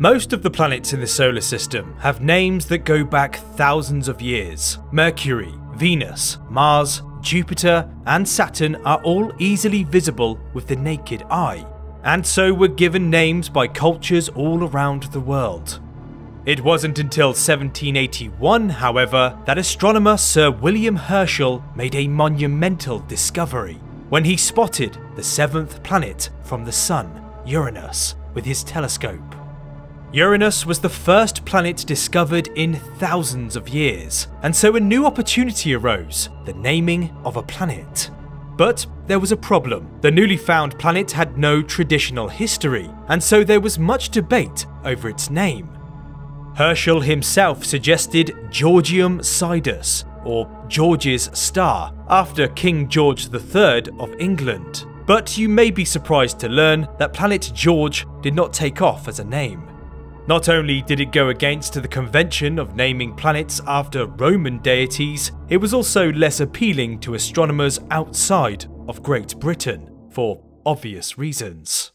Most of the planets in the solar system have names that go back thousands of years. Mercury, Venus, Mars, Jupiter, and Saturn are all easily visible with the naked eye, and so were given names by cultures all around the world. It wasn't until 1781, however, that astronomer Sir William Herschel made a monumental discovery when he spotted the seventh planet from the Sun, Uranus, with his telescope. Uranus was the first planet discovered in thousands of years, and so a new opportunity arose the naming of a planet. But there was a problem. The newly found planet had no traditional history, and so there was much debate over its name. Herschel himself suggested Georgium Sidus, or George's Star, after King George III of England. But you may be surprised to learn that Planet George did not take off as a name. Not only did it go against the convention of naming planets after Roman deities, it was also less appealing to astronomers outside of Great Britain, for obvious reasons.